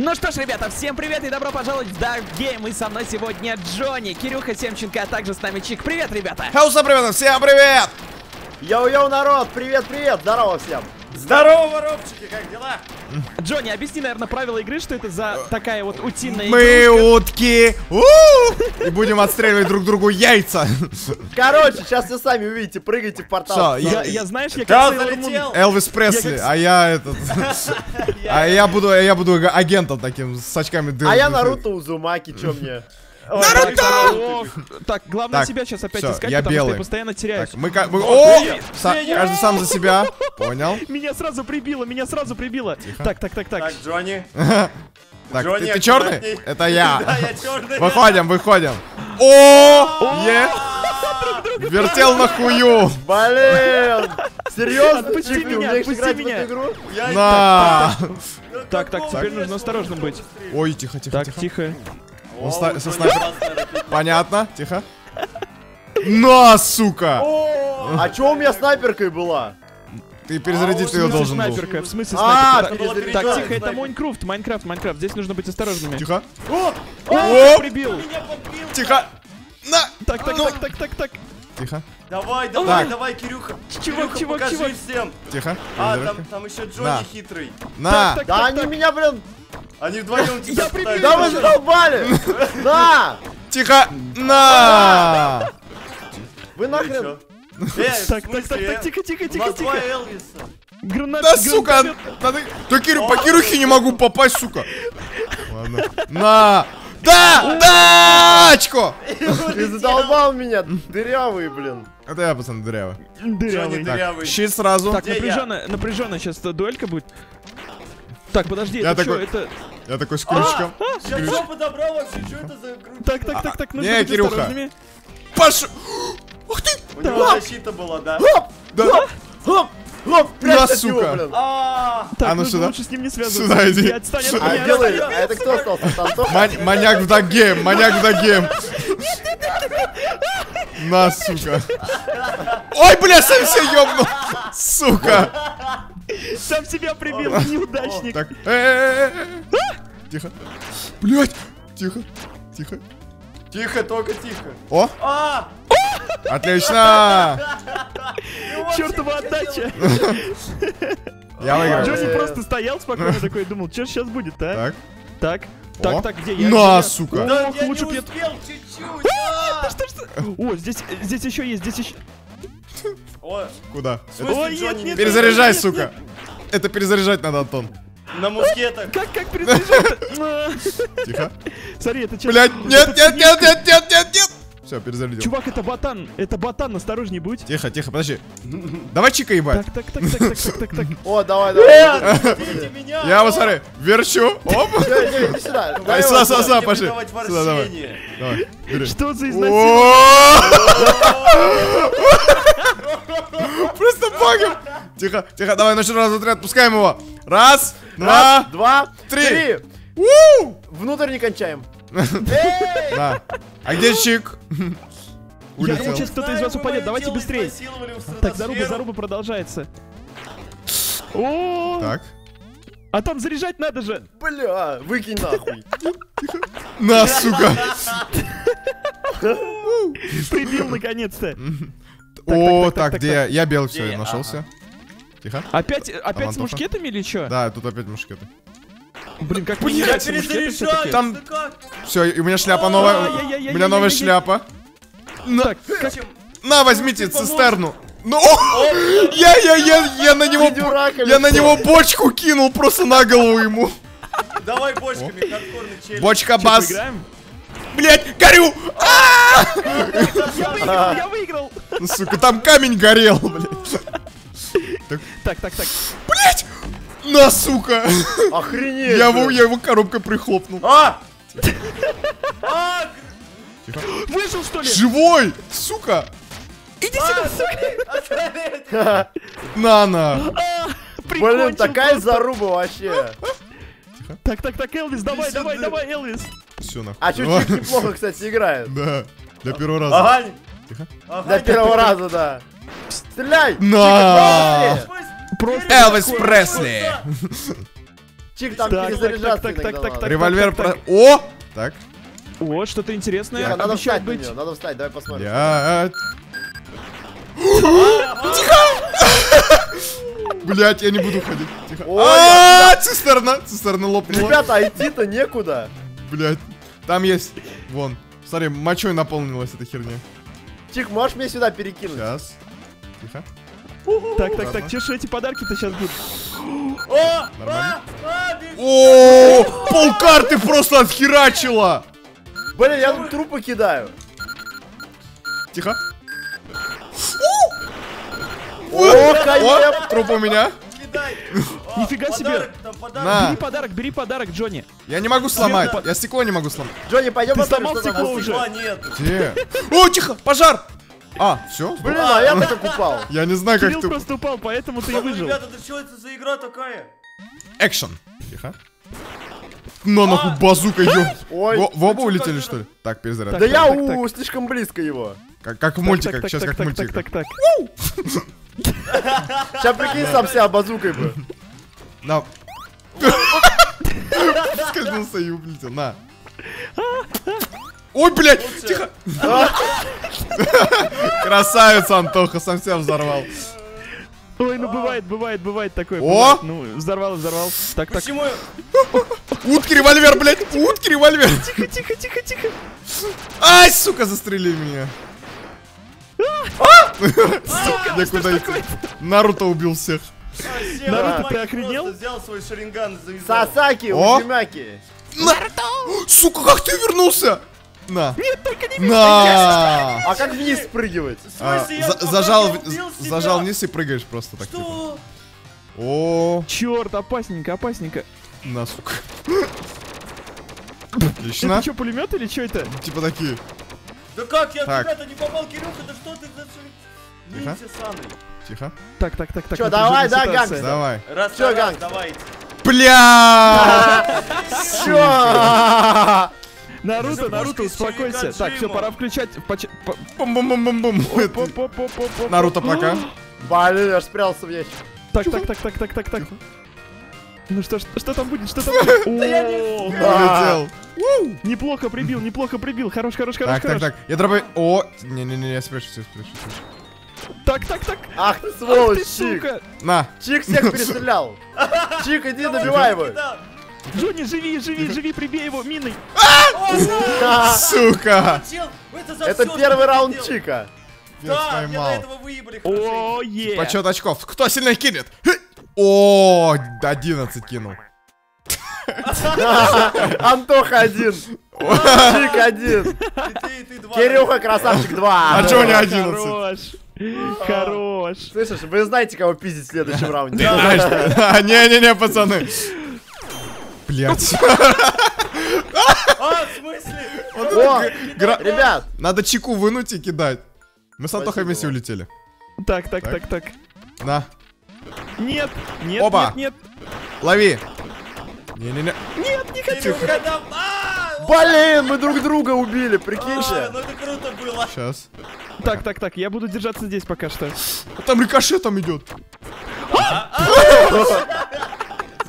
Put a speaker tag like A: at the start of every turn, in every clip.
A: Ну что ж, ребята, всем привет и добро пожаловать в Duck Game. И со мной сегодня Джонни, Кирюха Семченко, а также с нами Чик. Привет, ребята!
B: Хауса, привет, всем привет!
C: Йоу-йоу, народ, привет-привет, здорово всем!
D: Здорово, воробчики, как дела?
A: Джонни, объясни, наверное, правила игры, что это за такая вот утиная
B: Мы
A: игрушка.
B: утки! У! И будем отстреливать друг другу яйца.
C: Короче, сейчас все сами увидите, прыгайте в портал.
B: Что,
A: Я,
B: я-
A: знаешь, я как
D: залетел!
B: Элвис Пресли,
A: Я как-
B: а я этот... А я буду, я буду агентом таким, с очками дыр.
C: А я Наруто Узумаки, чё мне?
B: Наруто!
A: Так, главное себя сейчас опять искать,
B: я
A: потому
B: белый.
A: что ты постоянно теряешь.
B: Мы как... Каждый сам за себя. Понял.
A: Меня сразу прибило, меня сразу прибило. Так, так, так, так.
D: Так, Джонни.
B: Так,
D: Джонни,
B: ты, ты черный? Это я.
D: Да, я черный.
B: Выходим, выходим. О! Е! Вертел на хую.
C: Блин! Серьезно?
A: Отпусти меня, отпусти меня.
C: эту игру?
D: Я-
B: На!
D: Ну,
A: Так, так,
D: какого
A: теперь нужно
D: леса
A: осторожным быть.
B: Ой, тихо, тихо,
A: Так,
B: тихо. Он со снайпер-. Понятно, тихо. На, сука!
C: А чё у меня снайперкой была?
B: Ты перезарядить
D: А,
B: ее должен был.
A: в смысле
C: А,
A: снайперка. Так, тихо, это. Майнкрафт, Майнкрафт, Майнкрафт. Здесь нужно быть осторожными.
B: Тихо.
D: О,
A: О, прибил.
B: Тихо. На!
A: Так, так,
B: Ну.
A: так, так, так, так.
B: Тихо,
D: Давай, давай,
B: Так.
D: давай, Кирюха.
A: Чувак,
D: покажи
A: чувак.
D: всем.
B: тихо.
D: А, там, там еще
B: На.
D: Джонни хитрый.
B: На!
A: так,
C: Да они меня, блин,
D: Они вдвоем тебя
A: Я прибил.
D: пытаются.
C: да вы задолбали! На!
B: Тихо! На!
C: Вы нахрен...
D: Чё? Э,
A: Так, так, так, так, тихо, тихо,
D: У
A: тихо, тихо.
D: Элвиса.
A: Гранат,
B: Да, сука! Надо... Да, Кирю, по Кирюхе не могу попасть, сука! Ладно. На! Да! Да! Очко!
C: Ты задолбал меня, дырявый, блин.
B: Это я, пацан, дырявый.
A: Дырявый.
B: Так,
D: дырявый.
B: щит сразу.
A: Так, напряженно, напряженно сейчас дуэлька будет. Так, подожди,
B: Я
A: это что,
B: такой-
A: это...
B: Я такой с ключиком.
D: Я что подобрал вообще? Что это за грудь?
A: Так, так, так, так, нужно
B: не,
A: быть
B: Кирюха.
A: осторожными.
B: Паш! Ух ты!
D: У него защита была, да?
B: Да!
C: Хоп! Хоп!
B: На,
C: Прячь от него,
B: сука.
C: блин.
D: А,
A: Так,
B: А ну
A: нужно
B: сюда.
A: лучше с ним не связываться.
B: Сюда иди.
A: Отстань от
C: А
A: меня.
C: а это кто остался?
B: Маньяк в даггейм, маньяк в даггейм. На, сука. Ой, бля, сам себя ёбнул. Сука.
A: Сам себя прибил, неудачник.
B: Так. э-э-э-э. Тихо. Блять. Тихо. Тихо.
D: Тихо, только тихо.
B: О,
D: А,
B: отлично.
A: Чертова отдача.
B: Я выиграл.
A: Джонни просто стоял спокойно такой, думал, что сейчас будет-то, а?
B: Так.
A: Так, так, так, где я?
B: На, сука.
D: да я не успел чуть-чуть. а.
A: О, здесь, здесь еще есть, здесь еще...
D: О,
B: Куда?
A: Ой, нет, нет,
B: Перезаряжай,
A: нет,
B: сука. Это перезаряжать надо, Антон.
D: На мускетах.
A: Как, как перезаряжать-то?
B: Тихо.
A: Смотри, это че?
B: Блять, нет, нет, нет, нет, нет, нет, нет. Все, перезарядил.
A: Чувак, это ботан, это ботан, осторожней будь.
B: Тихо, тихо, подожди. Давай чика ебать.
A: Так, так, так, так, так, так, так, так.
C: О, давай, давай.
D: Меня?
B: Я вот смотри, верчу. Оп.
C: Иди, сюда.
B: Сюда, сюда, пошли. Сюда, давай. Давай.
A: Что за изнасилование?
B: Просто багом. Тихо, тихо, давай на счет раз, два, три, отпускаем его. Раз, два,
C: два,
B: три.
C: Внутрь не кончаем.
B: Да. А где чик?
A: Я думал, сейчас кто-то из вас упадет, давайте быстрее. Так, заруба, заруба продолжается.
B: Так.
A: а там заряжать надо же.
C: Бля, выкинь нахуй.
B: На, сука.
A: Прибил наконец-то.
B: О,
A: так,
B: где я? Я белый, все, нашелся. Тихо.
A: Опять, опять с мушкетами или что?
B: Да, тут опять мушкеты.
A: Блин, как
D: Я
A: меняются мушкеты
D: перезаряжаю.
A: все-таки.
B: Там-
D: Да как?
B: Все, и у меня шляпа новая. У меня новая шляпа. На, на, возьмите цистерну. Ну, я, я, я, я на него, я на него бочку кинул просто на голову ему.
D: Давай бочками, хардкорный челлендж.
B: Бочка бас. Блять, горю!
A: Я выиграл, я выиграл.
B: Ну, сука, там камень горел, блядь.
A: Так, так, так.
B: Блять! На, сука!
C: Охренеть.
B: Я его,
C: блин.
B: я его коробкой прихлопнул.
D: А! А!
A: Выжил, что ли?
B: Живой! Сука!
A: Иди сюда, сука.
B: На, на!
C: Блин,
A: Прикончил
C: такая заруба вообще.
A: Так, так, так, Элвис, давай, давай, давай, Элвис.
B: Все, нахуй.
C: А чуть-чуть неплохо, кстати, играет.
B: Да, для первого раза.
D: Агань,
C: Для первого раза, да. Стреляй!
B: На!
A: Просто
B: Элвис. Пресли!
C: Чик, там
A: Так,
C: перезаряжаться
A: так, так, так, так.
B: Револьвер про... О! Так.
A: О, что-то интересное
C: Тихо, надо встать на
A: быть.
C: нее, надо встать, давай посмотрим.
B: Я... Блять, я не буду ходить. Тихо. А, цистерна! Цистерна лопнула.
C: Ребята, а идти-то некуда.
B: Блять. Там есть. Вон. Смотри, мочой наполнилась эта херня.
C: Чик, можешь мне сюда перекинуть?
B: Сейчас. Тихо.
A: Так, так, так, че ж эти подарки-то сейчас будут?
D: О! А, а.
B: О, пол карты просто отхерачила.
C: Блин, я тут трупы кидаю.
B: Тихо.
C: О,
B: О, труп у меня.
D: А,
A: Нифига себе.
B: На.
A: Бери подарок, бери подарок, Джонни.
B: Я не могу сломать. Я стекло не могу сломать.
C: Джонни, пойдем
A: Ты сломал стекло
C: внутри.
A: уже.
B: Где? О, тихо, пожар. А, все?
C: Блин, а я так упал.
B: Я не знаю, как
A: Кирилл
B: ты...
A: просто упал, поэтому ты и выжил.
D: Ребята, да что это за игра такая?
B: Экшен. Тихо. На нахуй базука, ё.
C: Ой.
B: В оба улетели, что ли?
D: это?
B: Так, перезаряд.
C: Да я у слишком близко его.
B: Как, как в мультиках, сейчас как в мультиках.
A: Так, так, так.
C: Сейчас прикинь, сам себя базукой бы.
B: На. Скользнулся и улетел, на. Ой, блядь, тихо. Красавица, Антоха, сам себя взорвал.
A: Ой, ну бывает, бывает, бывает такое.
B: О!
A: Ну, взорвал, взорвал. Так, так.
D: Почему?
B: Утки револьвер, блядь, утки револьвер.
A: Тихо, тихо, тихо, тихо.
B: Ай, сука, застрелили меня. Сука, Некуда идти. Наруто убил всех.
D: А,
A: Наруто, ты охренел?
D: Взял свой шаринган.
C: Сасаки,
B: О.
C: Узимаки.
B: Наруто! Сука, как ты вернулся? На.
A: Нет, только не
B: На.
C: А как вниз спрыгивать?
D: В
B: А, за- Зажал, зажал вниз и прыгаешь просто так. типа.
D: Что?
B: О,
A: Черт, опасненько, опасненько.
B: на, сука.
A: Это
B: Отлично.
A: что, пулемет или что это?
B: Типа такие.
D: Да как я
B: Так.
D: тебя-то не попал, Кирюха, да что ты за
B: Тихо. Тихо.
A: Так, так, так, так. Напряженная
C: давай, да, гангстер?
B: Давай.
D: Раз раз,
C: ганг?
D: давайте.
B: Бля!
C: Чё?
A: Наруто, Наруто, успокойся. Так, все, пора включать.
B: Бум-бум-бум-бум-бум. Наруто пока.
C: Блин, я спрятался в ящик.
A: Так, так, так, так, так, так, так. Ну что, что там будет, что там будет? О,
B: Улетел.
A: Неплохо прибил, неплохо прибил. Хорош, хорош, хорош,
B: Так, так,
A: хорош.
B: так. Я дробой. О, не-не-не, я спрячу, я спрячу. спрячу.
A: Так, так, так.
C: Ах ты
A: Ах
C: сволочь,
A: ты,
C: Чик.
B: На.
C: Чик всех перестрелял. Чик, иди добивай его.
A: Джонни, живи, живи, живи, прибей его миной.
B: Сука.
D: Чел, это за
C: Это первый раунд. Чика.
B: Я
D: Да, мне до этого выебали.
A: О, е.
B: Почет очков. Кто сильно кинет? О, 11 кинул.
C: Антоха один. Чик один.
D: И ты, и ты два.
C: Кирюха красавчик два.
B: А Джонни
A: Хорош.
B: 11.
A: Хорош.
C: Слышишь, вы знаете, кого пиздить в следующем раунде.
B: А, Не-не-не, пацаны. Блять.
D: А, в смысле?
C: Ребят,
B: Надо чеку вынуть и кидать. Мы с Антохой вместе улетели.
A: Так, так,
B: Так.
A: так.
B: На,
A: Нет, нет,
B: Оба.
A: нет, нет.
B: лови. Не-не-не.
A: Нет, не хочу.
D: А,
C: блин, мы друг друга убили,
D: а,
C: прикиньте.
D: ну это круто было.
B: Сейчас.
A: Так, так, так, я буду держаться здесь пока что.
B: Там рикошетом идет.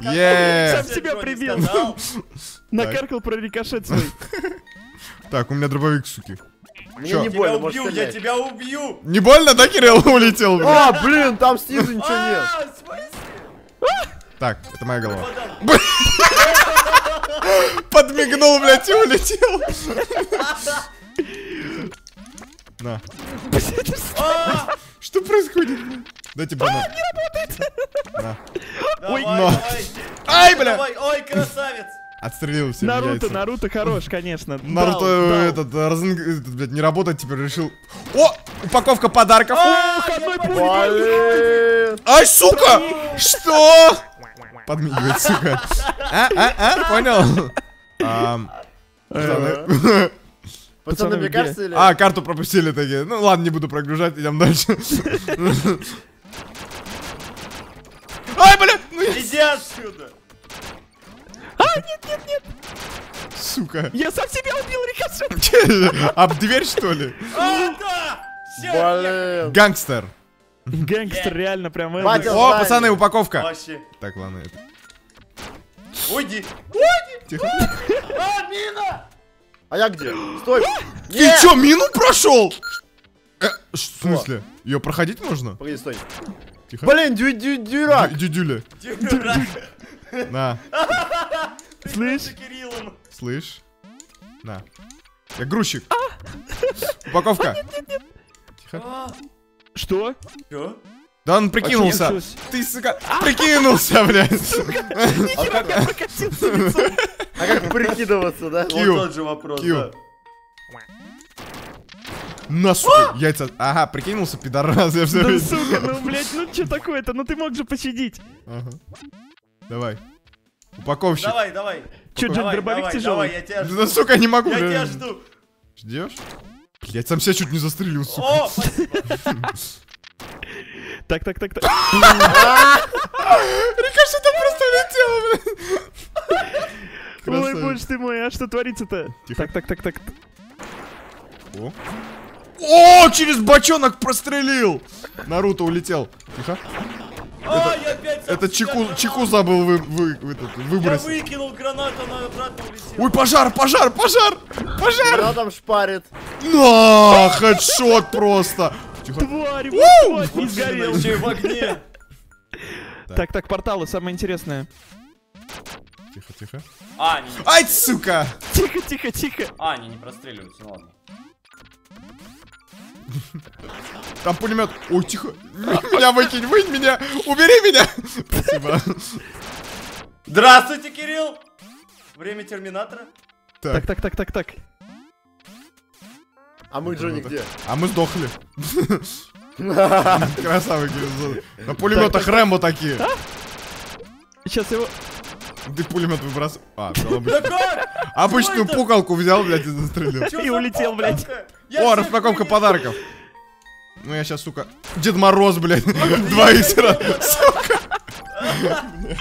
A: Сам
B: Е.
A: себя прибил.
D: сказал.
A: Накаркал про рикошет свой.
B: Так, у меня дробовик, суки.
C: Мне
B: Чё?
C: не
D: Тебя
C: больно, может
D: убью, я тебя убью.
B: Не больно, да, Кирилл? Улетел, блин.
C: А, блин, там снизу ничего нет.
D: А, в смысле?
B: Так, это моя голова. Подмигнул, блядь, и улетел. На.
D: А,
B: Что происходит? Дайте банан. На.
D: Давай,
B: но. Ай, бля.
D: Ой, красавец.
B: Отстрелил все
A: Наруто,
B: яйца.
A: Наруто хорош, конечно.
B: Наруто,
A: Дал, дал.
B: этот, разын- этот, блядь, не работает, теперь решил... О! Упаковка подарков!
C: Блин.
B: Ай, сука! Что? Подмигивает, сука. А, а, а, понял? Пацаны.
C: Мне кажется, или...
B: А, карту пропустили такие. Ну ладно, не буду прогружать, идем дальше. Ай, бля!
D: Иди отсюда.
B: сука.
A: Я сам себя убил, рикошет.
B: Об дверь, что ли?
D: А, да.
C: Блин.
B: Гангстер.
A: Гангстер, реально, прям. Это.
B: О, пацаны, упаковка.
D: Вообще.
B: Так, ладно, это.
D: Уйди.
B: Тихо.
D: А, мина!
C: А я где? Стой!
B: Ты чё, мину прошел? Э, в смысле? Ее проходить можно?
C: Погоди, стой.
B: Тихо.
C: Блин, дю дю дюрак!
B: Дю- Дюдюля.
D: Дурак.
B: На,
A: Слышь?
B: Слышь. На. Я грузчик. Упаковка. Тихо.
D: А,
A: Что?
D: чё?
B: Да он прикинулся.
A: Случилось?
B: Ты, сука, прикинулся, блядь.
C: А как, а прикидываться, да?
B: Кью.
D: Вот тот же вопрос, да.
B: На, сука, яйца. Ага, прикинулся, пидорас, я все
A: Да
B: видел.
A: сука, ну блять, ну что такое-то? Ну ты мог же пощадить.
B: Ага. Давай. Упаковщик.
D: Давай, давай.
A: Че, Джон,
D: Давай,
A: дробовик тяжелый?
D: давай, я тебя жду.
B: Да, сука, не могу,
D: Я тебя
B: блядь.
D: жду.
B: Ждешь? Блять, сам себя чуть не застрелил, сука.
D: О.
A: Так, так, так, так.
B: Это просто летело, блядь.
A: Ой, боже ты мой, а что творится-то? Так, так, так, так.
B: О. О, через бочонок прострелил! Наруто улетел. Тихо.
D: А, я опять сам
B: Это чеку, чеку забыл вы, вы, вы- этот,
D: Я
B: выбросить.
D: выкинул гранату, она обратно улетела.
B: Ой, пожар, пожар, пожар! Пожар!
C: Она там шпарит.
B: На, хедшот просто. Тихо.
A: Тварь, вот, не сгорел.
D: В огне.
A: Так, так, порталы, самое интересное.
B: Тихо, тихо.
D: А, они, не-
B: Ай, сука!
A: Тихо, тихо, тихо.
D: а, они не простреливаются, ну ладно.
B: Там пулемет. Ой, тихо. Меня выкинь, вынь меня! Убери меня! Спасибо.
D: Здравствуйте, Кирилл! Время Терминатора.
A: Так, так, так, так, так.
C: А мы Джонни где?
B: А мы сдохли. Красавый Кирилл. На пулеметах Рэмбо такие.
A: Сейчас его...
B: Ты пулемет выбрасывай. А, обычную. пукалку взял, блядь, и застрелил.
A: И улетел, блядь.
B: О, распаковка подарков. Ну я сейчас, сука, Дед Мороз, блядь, два иксера.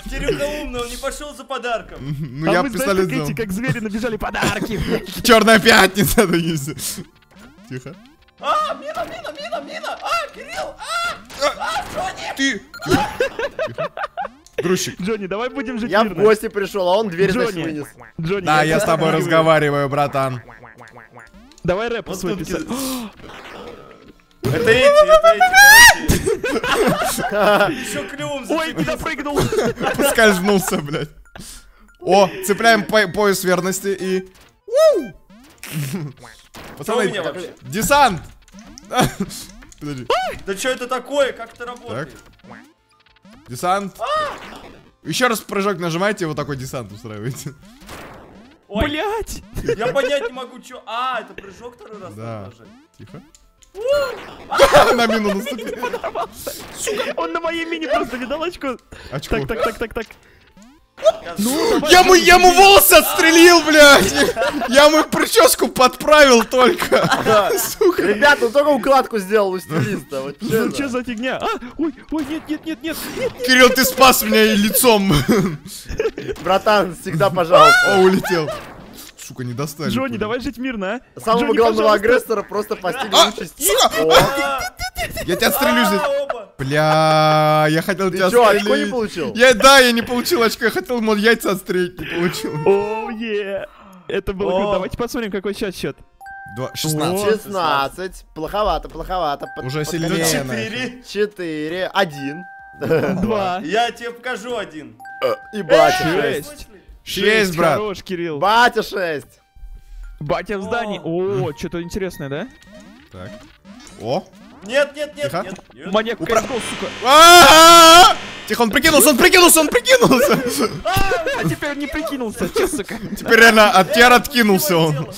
D: Кирюха умный, он не пошел за подарком.
B: Ну
A: а
B: я
A: вы, знаете,
B: пистолет
A: как
B: взял.
A: эти, как звери набежали подарки.
B: Черная пятница, да есть. Тихо.
D: А, мина, мина, мина, мина! А, Кирилл! А,
B: Ты. Тихо. Тихо. Грузчик.
A: Джонни, давай будем жить
C: Я в
A: мирно.
C: гости пришел, а он дверь значит,
A: Джонни,
C: вынес.
A: Джонни,
B: Да, я с тобой
A: разговариваю.
B: братан.
A: Давай рэп свой писать.
D: Это эти, это эти. Еще клювом
A: Ой, куда
D: зацепился.
A: прыгнул?
B: Поскользнулся, блядь. О, цепляем по- пояс верности и... Пацаны, десант! Подожди.
D: Да что это такое? Как это работает?
B: Десант. Еще раз прыжок нажимайте, вот такой десант устраиваете.
D: Ой,
A: Блять!
D: я понять не могу, что... А, это прыжок второй раз
B: Да.
D: нажать.
B: Тихо. На мину наступил.
A: Он на моей мини просто видал очко.
B: Очко.
A: Так, так, так, так, так.
D: Ну,
B: Я ему, я ему волосы отстрелил, блядь! Я ему прическу подправил только. Сука.
C: Ребята, он только укладку сделал у стилиста.
A: Ну что за фигня? А, ой, ой, нет, нет, нет, нет, нет.
B: Кирилл, ты спас меня и лицом.
C: Братан, всегда пожалуйста.
B: О, улетел. Сука, не достали.
A: Джонни,
B: пулю.
A: давай жить мирно, а?
C: Самого
A: Джонни,
C: главного
A: пожалуйста.
C: агрессора просто постигли
B: А,
C: участь.
B: сука!
C: О,
B: Я тебя отстрелю здесь.
D: а.
B: Бля, я хотел тебя
C: чё, очко
B: отстрелить.
C: не получил?
B: Я, да, я не получил очко, я хотел ему яйца отстрелить, не получил.
A: Оу, е. Это было
D: О.
A: круто. Давайте посмотрим, какой сейчас счет.
B: Два, 16.
C: 16. Плоховато, плоховато.
B: Уже сильнее.
D: Четыре.
C: Четыре. Один.
A: Два.
D: Я тебе покажу один.
C: И батя шесть.
B: Брат.
A: Хорош, Кирилл.
C: Батя шесть.
A: Батя в здании. О, что-то интересное, да?
B: Так. О.
D: Нет, нет, нет,
B: Тихо.
D: нет. нет.
A: Маньяк
B: Упра-
A: CSGO, сука.
B: А-а-а! Тихо, он прикинулся, он прикинулся, он прикинулся.
A: А теперь не прикинулся, че, сука.
B: Теперь реально от тебя откинулся он.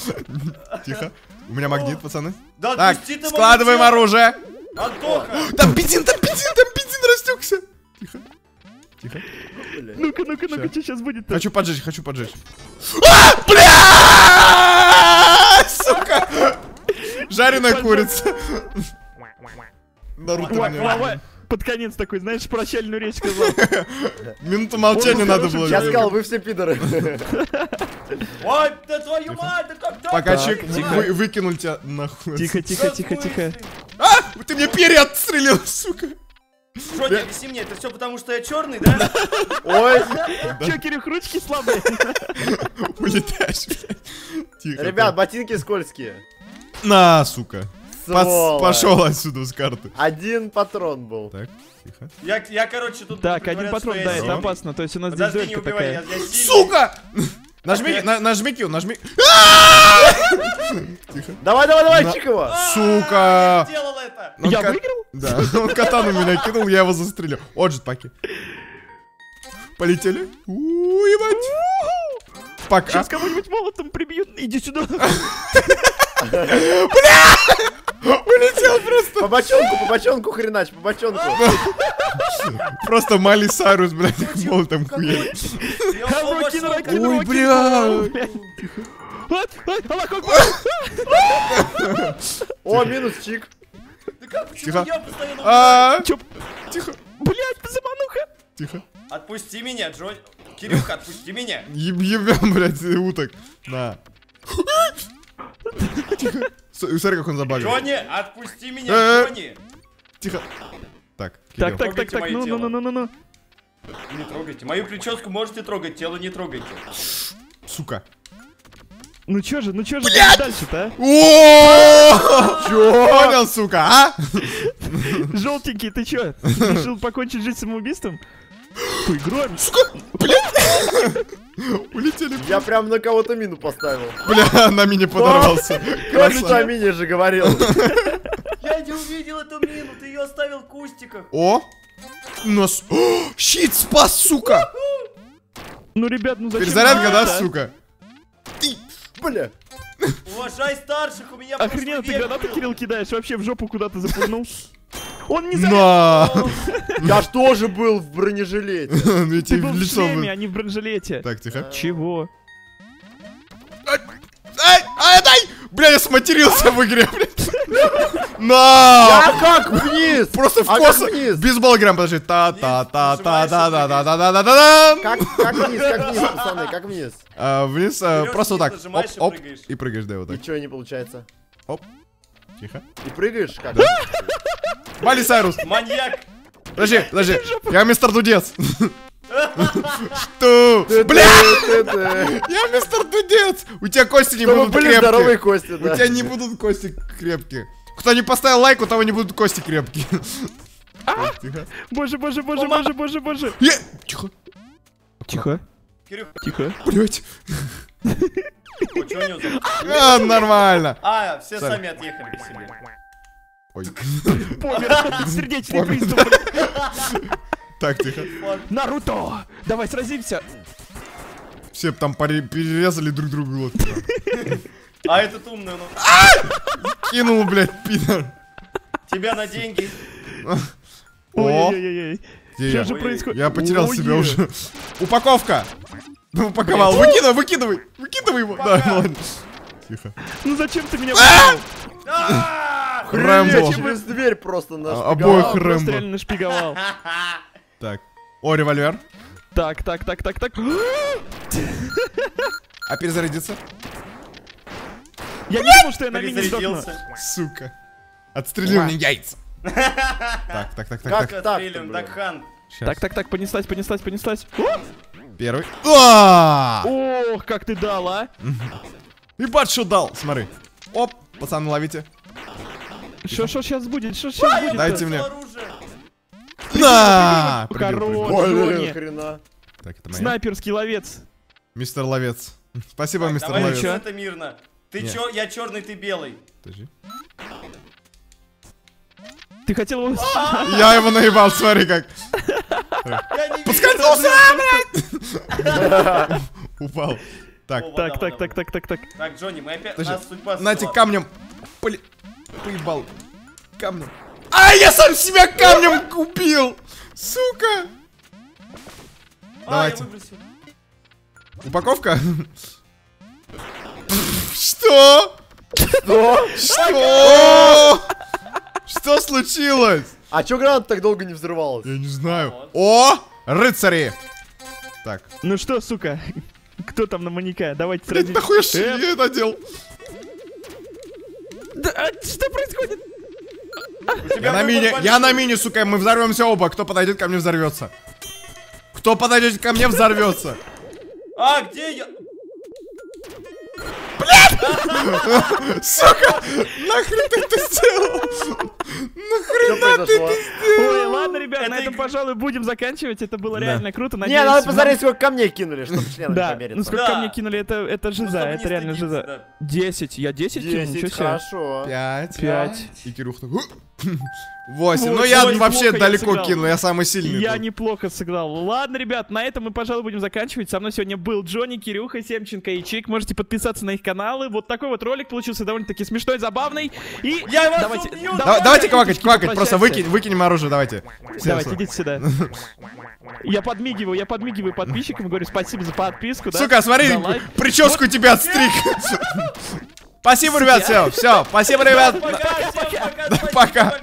B: Тихо. У меня магнит, пацаны.
D: Да
B: Так, складываем оружие.
D: Антоха!
B: Там бензин, там бензин, там бензин растекся. Тихо. Тихо.
A: Ну-ка, ну-ка, ну-ка, что сейчас будет-то?
B: Хочу поджечь, хочу поджечь. А, бля! Сука! Жареная курица. Наруто
A: под конец такой, знаешь, прощальную речь сказал.
B: Минуту молчания
A: Он
B: надо было.
C: Я сказал, вы все пидоры.
D: Ой, да твою мать, да как так?
B: Покачик,
A: Так, тихо.
B: вы- выкинул тебя нахуй.
A: Тихо, тихо, тихо, тихо.
B: А! Ты мне перья отстрелил, сука.
D: Джонни, объясни мне, это все потому, что я черный, да?
C: Ой,
A: Че, Кирюх, ручки слабые?
B: Улетаешь, блядь. Тихо.
C: ребят, ботинки скользкие.
B: На, сука. Пошел отсюда с карты.
C: Один патрон был.
B: Так, тихо.
D: Я, я короче, тут...
A: Так, один патрон,
D: что
A: да, это опасно. То есть у нас здесь
D: не я,
A: такая.
B: Сука! Нажми, на- нажми Q, нажми.
C: Давай, давай, давай,
B: На-
C: Чикова.
D: А,
B: Сука!
D: Я
B: ка-
A: выиграл?
B: Да, он катану меня кинул, я его застрелил. Же паки. Полетели. У, ебать. Пока.
A: Сейчас кого-нибудь молотом прибьют. Иди сюда.
B: Улетел просто.
C: По бочонку, по бочонку хренач, по бочонку.
B: Просто Мали Сайрус, блядь, их молотом хуя. Ой, бля.
C: О, минус Чик.
D: Да как, почему
B: Тихо.
D: я постоянно...
B: А? Тихо,
A: Блять, замануха.
B: тихо.
D: Отпусти меня, Джонни. Кирюха, отпусти меня.
B: Еб- Ебем, блядь, уток. На. Тихо. Смотри, как он забагал.
D: Джонни, отпусти меня. Джонни.
B: Тихо. Так,
A: Так, так, так, так, ну, ну, ну, ну, ну.
D: Не трогайте. Мою прическу можете трогать, тело не трогайте.
B: Сука.
A: Ну чё же, ну чё же дальше-то, а?
B: Понял, сука, а?
A: Желтенький, ты чё? Решил покончить жизнь самоубийством? Поиграем.
B: Улетели.
C: Я прям на кого-то мину поставил.
B: Бля, на мине подорвался. Красава.
C: о мине же говорил.
D: Я не увидел эту мину, ты ее оставил в кустиках.
B: О! Нос. О, щит спас, сука!
A: Ну, ребят, ну зачем?
B: Перезарядка, да, сука?
C: Бля.
D: Уважай старших, у меня
A: Охренел, ты гранаты. Кирилл, кидаешь, вообще в жопу куда-то запульнул. Он не за...
B: На!
C: Я ж тоже был в бронежилете.
B: Ну я
A: Ты
B: тебе
A: был
B: в
A: шлеме, а не в бронежилете.
B: Так, тихо.
A: Чего?
B: Ай, ай, дай! Бля, я сматерился в игре, блядь. На!
C: А как вниз?
B: Просто в
C: А вниз?
B: Без балграм, подожди. та та та та
D: Нажимаешь,
B: та та
D: и
B: та та та та та
C: Как, как вниз, как вниз, пацаны, как вниз?
B: А, Вниз, а, просто вот так. Оп, оп.
D: прыгаешь.
B: И прыгаешь, да, вот так.
C: чё не получается?
B: Оп. Тихо.
C: И прыгаешь как?
B: Вали Сайрус.
D: Маньяк.
B: Подожди, подожди. Я мистер Дудец. Что? Бля! Я мистер Дудец! У тебя кости не будут
C: были здоровые
B: крепкие.
C: кости,
B: У тебя не будут кости крепкие. Кто не поставил лайк, у того не будут кости крепкие. Тихо.
A: Боже, боже, боже, боже, боже, боже.
B: Тихо.
A: Тихо, тихо.
B: Блять. А, нормально.
D: А, все сами отъехали к себе.
B: Ой.
A: Помер. Сердечный приступ.
B: Так, тихо.
A: Наруто! Давай сразимся.
B: Все там перерезали друг другу глотку.
D: А этот умный, ну,
B: Кинул, блядь, пидор.
D: тебя на деньги.
B: О,
A: Ой-ой-ой. Что
B: я?
A: же происходит?
B: Я потерял себя уже. Упаковка. Ну, упаковал. Выкидывай, выкидывай. Выкидывай его. Да, ладно. Тихо.
A: Ну зачем ты меня
B: Рэмбо.
C: Через дверь просто наш.
B: А, Обоих
A: Просто
B: Рэмбо.
A: реально нашпиговал.
B: Так. О, револьвер.
A: Так, так, так, так, так.
B: А перезарядиться?
A: Я не думал, что я на мине сдохну.
B: Сука. Отстрелил мне яйца. Так, так, так, так,
C: Как
B: так.
C: так?
D: Отстрелим, Дакхан.
B: Щас.
A: Так, так, так, понеслась, понеслась, понеслась.
B: Первый. А!
A: Ох, как ты дал, а?
B: Ебать, что дал? Смотри. Оп, пацаны, ловите.
A: Что, что сейчас будет? Что сейчас будет?
B: Дайте мне. На!
C: Хрена.
B: Так, это моя.
A: Снайперский ловец.
B: Мистер Ловец. Спасибо,
D: Так,
B: мистер
D: Давай
B: Ловец.
A: чё?
D: решим это мирно. Ты чё, я черный, ты белый.
B: Подожди.
A: Ты хотел его...
B: Я его наебал, смотри как.
D: Я не
B: Поскользнулся, Упал. Так,
A: Так, так, так, так, так, так.
D: Так, Джонни, мы опять...
B: Подожди.
D: Нас судьба
B: Нате
D: свела.
B: камнем. Поебал. Камнем. А, я сам себя камнем убил! Сука!
D: А,
B: Давайте.
D: я выбросил.
B: Упаковка? Что?
C: Что?
B: Что? Что случилось?
C: А чё граната так долго не взрывалась?
B: Я не знаю. О! Рыцари! Так.
A: Ну что, сука? Кто там на маньяка? Давайте сразимся.
B: нахуй я надел?
A: Да, а, что происходит?
B: Я на мини, я на мини, сука, мы взорвемся оба. Кто подойдет ко мне, взорвется. Кто подойдет ко мне, взорвется.
D: А, где я?
B: Сука! Нахрен ты это сделал?
C: Что произошло?
A: Ой, ладно, ребят, на
D: Это
A: этом, пожалуй, будем заканчивать. Это было реально круто.
C: Не, надо посмотреть, сколько камней кинули, чтобы членами
A: Да, ну сколько
D: Да.
A: мне кинули, это, это
D: Ну,
A: жиза, это реально жиза.
D: да.
A: 10, я 10 кинул, ничего
C: Десять,
A: себе.
C: хорошо.
B: Пять.
A: Пять.
B: И Кирюх такой... Восемь. Ну
A: Восемь.
B: я вообще
A: я
B: далеко кинул, я самый сильный.
A: Я
B: тут.
A: неплохо сыграл. Ладно, ребят, на этом мы, пожалуй, будем заканчивать. Со мной сегодня был Джонни, Кирюха, Семченко и Чик. Можете подписаться на их каналы. Вот такой вот ролик получился довольно-таки смешной, забавный. И
D: Я вас
A: давайте,
D: убью,
A: давайте,
B: Давайте квакать, квакать, просто выкинь, выкинем оружие, давайте. Все,
A: Давайте,
B: все.
A: идите сюда. Я подмигиваю, я подмигиваю подписчикам говорю спасибо за подписку, да?
B: Сука, смотри, прическу тебе отстриг. Спасибо, ребят, все, все. Спасибо, ребят.
D: Пока,